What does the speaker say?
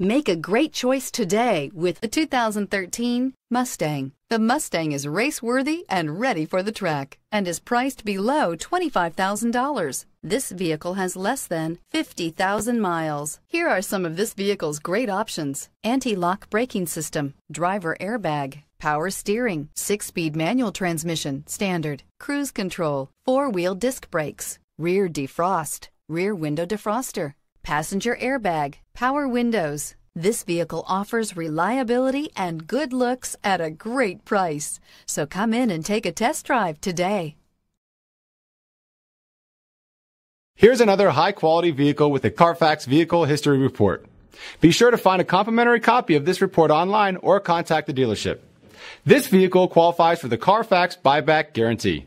Make a great choice today with the 2013 Mustang. The Mustang is race-worthy and ready for the track and is priced below $25,000. This vehicle has less than 50,000 miles. Here are some of this vehicle's great options. Anti-lock braking system, driver airbag, power steering, six-speed manual transmission, standard, cruise control, four-wheel disc brakes, rear defrost, rear window defroster, passenger airbag, power windows. This vehicle offers reliability and good looks at a great price. So come in and take a test drive today. Here's another high quality vehicle with a Carfax Vehicle History Report. Be sure to find a complimentary copy of this report online or contact the dealership. This vehicle qualifies for the Carfax buyback guarantee.